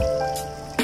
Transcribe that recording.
あ。